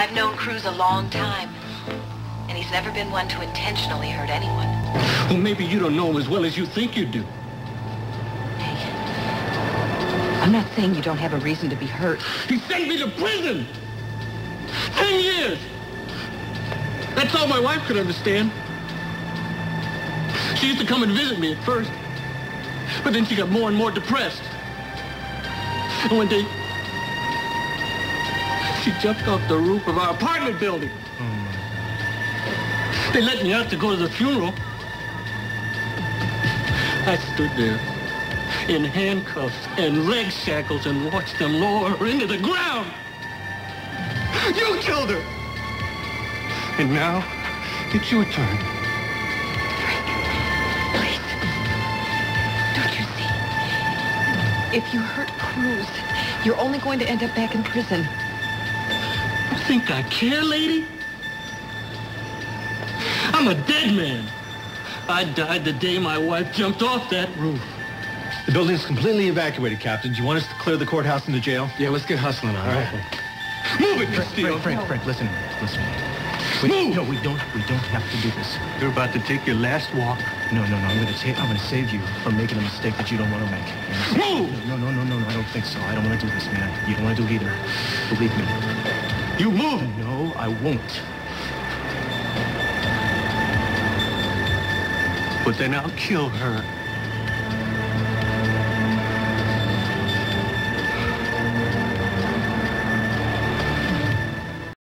I've known Cruz a long time, and he's never been one to intentionally hurt anyone. Well, maybe you don't know him as well as you think you do. Hey, I'm not saying you don't have a reason to be hurt. He sent me to prison! Ten years! That's all my wife could understand. She used to come and visit me at first. But then she got more and more depressed. And one day, she jumped off the roof of our apartment building. Hmm. They let me out to go to the funeral. I stood there in handcuffs and leg shackles and watched them lower her into the ground. You killed her. And now, it's your turn. Please. Don't you see? If you hurt Cruz, you're only going to end up back in prison. You think I care, lady? I'm a dead man. I died the day my wife jumped off that roof. The building's completely evacuated, Captain. Do you want us to clear the courthouse and the jail? Yeah, let's get hustling on All right. Move it, Frank, Castillo. Frank, Frank, Frank, listen, listen. We, Move! no, we don't. We don't have to do this. You're about to take your last walk. No, no, no. I'm gonna take. I'm gonna save you from making a mistake that you don't want to make. Move! No, no, no, no, no. I don't think so. I don't want to do this, man. You don't want to do it either. Believe me. You move! No, I won't. But then I'll kill her.